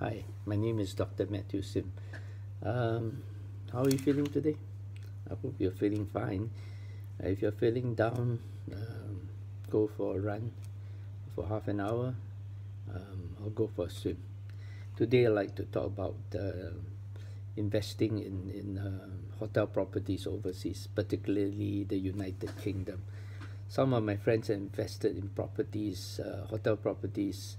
Hi, my name is Dr. Matthew Sim. Um, how are you feeling today? I hope you're feeling fine. Uh, if you're feeling down, um, go for a run for half an hour um, or go for a swim. Today I'd like to talk about uh, investing in, in uh, hotel properties overseas, particularly the United Kingdom. Some of my friends have invested in properties, uh, hotel properties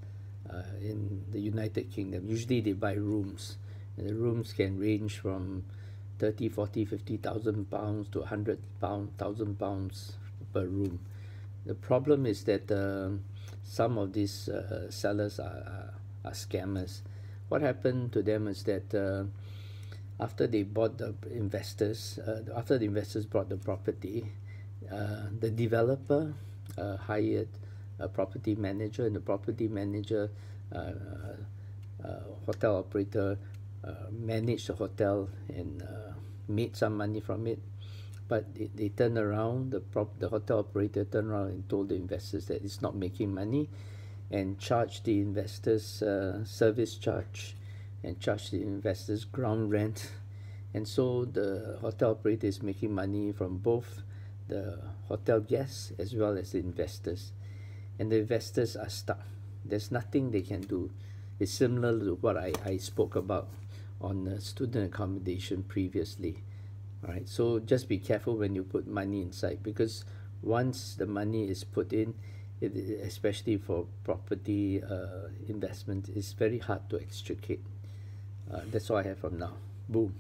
in the United Kingdom. Usually they buy rooms, and the rooms can range from 30, 40, 50,000 pounds to 100 pound, thousand pounds per room. The problem is that uh, some of these uh, sellers are, are, are, scammers. What happened to them is that uh, after they bought the investors, uh, after the investors bought the property, uh, the developer uh, hired a property manager and the property manager uh, uh, uh, hotel operator managed the hotel and made some money from it. But they, they turned around the prop the hotel operator turned around and told the investors that it's not making money and charged the investors uh, service charge and charged the investors ground rent. And so the hotel operator is making money from both the hotel guests as well as the investors and the investors are stuck. There's nothing they can do. It's similar to what I, I spoke about on student accommodation previously. All right, so just be careful when you put money inside because once the money is put in, it, especially for property uh, investment, it's very hard to extricate. Uh, that's all I have from now. Boom.